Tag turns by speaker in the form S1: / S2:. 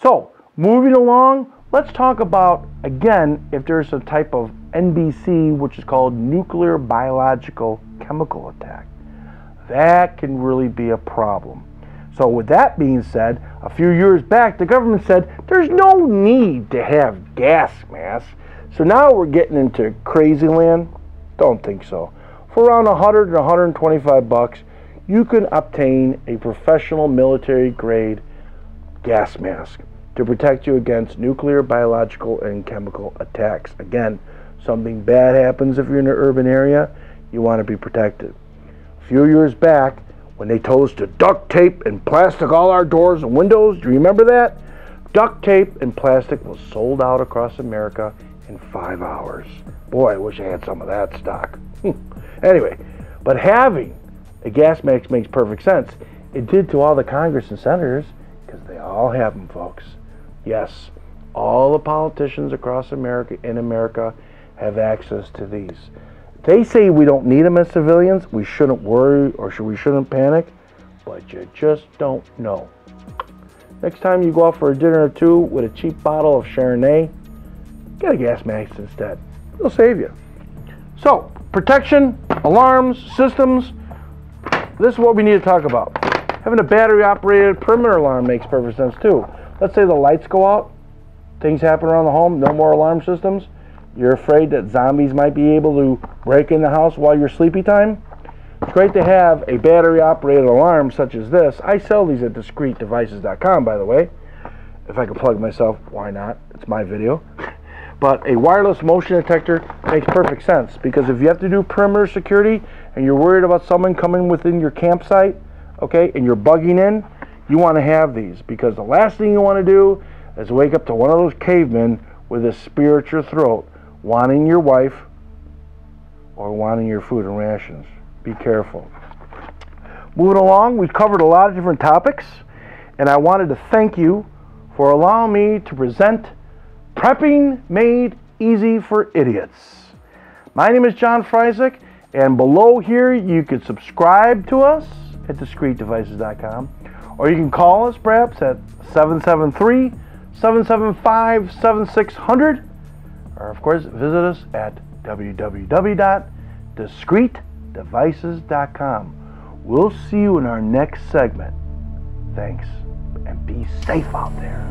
S1: So, moving along, let's talk about again if there's a type of NBC, which is called nuclear biological chemical attack. That can really be a problem. So, with that being said, a few years back, the government said there's no need to have gas masks. So now we're getting into crazy land. Don't think so. For around 100 to 125 bucks, you can obtain a professional military grade gas mask to protect you against nuclear, biological, and chemical attacks. Again, something bad happens if you're in an urban area, you want to be protected. A few years back, when they told us to duct tape and plastic all our doors and windows, do you remember that? Duct tape and plastic was sold out across America in five hours. Boy, I wish I had some of that stock. anyway, but having a gas mask makes perfect sense. It did to all the Congress and senators because they all have them, folks. Yes, all the politicians across America, in America, have access to these. They say we don't need them as civilians. We shouldn't worry or should we shouldn't panic, but you just don't know. Next time you go out for a dinner or two with a cheap bottle of Chardonnay, get a gas mask instead. It'll save you. So, protection, alarms, systems. This is what we need to talk about. Having a battery operated perimeter alarm makes perfect sense too. Let's say the lights go out, things happen around the home, no more alarm systems. You're afraid that zombies might be able to break in the house while you're sleepy time. It's great to have a battery operated alarm such as this. I sell these at discreetdevices.com, by the way. If I could plug myself, why not? It's my video. But a wireless motion detector makes perfect sense because if you have to do perimeter security and you're worried about someone coming within your campsite, okay, and you're bugging in, you want to have these because the last thing you want to do is wake up to one of those cavemen with a spear at your throat, wanting your wife or wanting your food and rations. Be careful. Moving along, we've covered a lot of different topics, and I wanted to thank you for allowing me to present Prepping Made Easy for Idiots. My name is John Frycek, and below here you can subscribe to us at discreetdevices.com, or you can call us perhaps at 773 775 7600, or of course visit us at www.discreetdevices.com. We'll see you in our next segment. Thanks, and be safe out there.